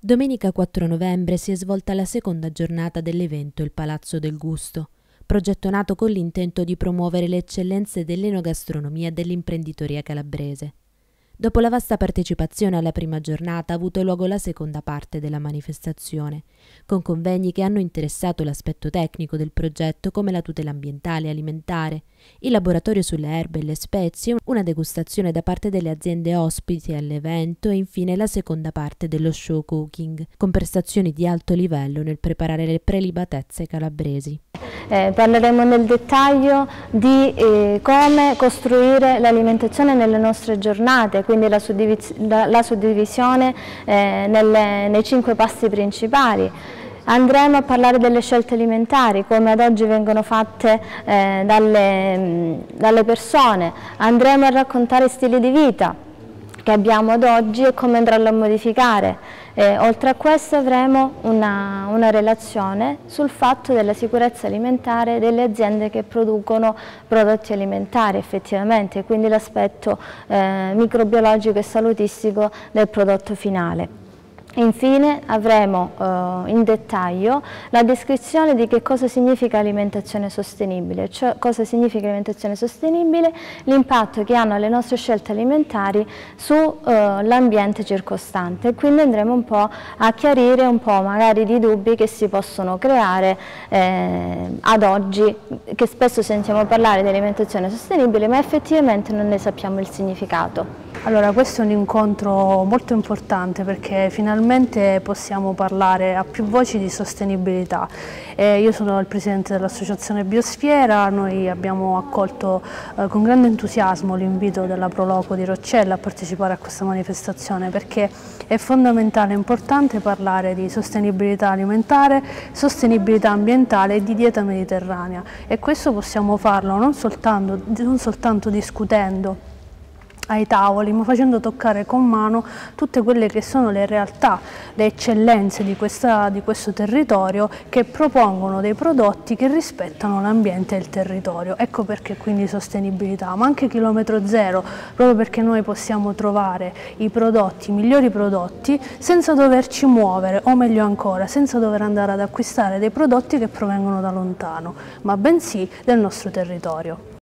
Domenica 4 novembre si è svolta la seconda giornata dell'evento Il Palazzo del Gusto, progetto nato con l'intento di promuovere le eccellenze dell'enogastronomia dell'imprenditoria calabrese. Dopo la vasta partecipazione alla prima giornata ha avuto luogo la seconda parte della manifestazione, con convegni che hanno interessato l'aspetto tecnico del progetto come la tutela ambientale e alimentare, il laboratorio sulle erbe e le spezie, una degustazione da parte delle aziende ospiti all'evento e infine la seconda parte dello show cooking, con prestazioni di alto livello nel preparare le prelibatezze calabresi. Eh, parleremo nel dettaglio di eh, come costruire l'alimentazione nelle nostre giornate, quindi la, suddivis la, la suddivisione eh, nelle, nei cinque passi principali. Andremo a parlare delle scelte alimentari, come ad oggi vengono fatte eh, dalle, dalle persone, andremo a raccontare stili di vita, che abbiamo ad oggi e come andranno a modificare. Eh, oltre a questo avremo una, una, relazione sul fatto della sicurezza alimentare delle aziende che producono prodotti alimentari effettivamente, quindi l'aspetto eh, microbiologico e salutistico del prodotto finale. Infine avremo eh, in dettaglio la descrizione di che cosa significa alimentazione sostenibile, cioè cosa significa alimentazione sostenibile, l'impatto che hanno le nostre scelte alimentari sull'ambiente eh, circostante. Quindi andremo un po' a chiarire un po' magari di dubbi che si possono creare eh, ad oggi, che spesso sentiamo parlare di alimentazione sostenibile, ma effettivamente non ne sappiamo il significato. Allora questo è un incontro molto importante perché finalmente possiamo parlare a più voci di sostenibilità. Eh, io sono il presidente dell'associazione Biosfiera, noi abbiamo accolto eh, con grande entusiasmo l'invito della Proloco di Roccella a partecipare a questa manifestazione perché è fondamentale e importante parlare di sostenibilità alimentare, sostenibilità ambientale e di dieta mediterranea e questo possiamo farlo non soltanto, non soltanto discutendo ai tavoli, ma facendo toccare con mano tutte quelle che sono le realtà, le eccellenze di, questa, di questo territorio che propongono dei prodotti che rispettano l'ambiente e il territorio. Ecco perché quindi sostenibilità, ma anche chilometro zero, proprio perché noi possiamo trovare i prodotti, i migliori prodotti, senza doverci muovere, o meglio ancora, senza dover andare ad acquistare dei prodotti che provengono da lontano, ma bensì del nostro territorio.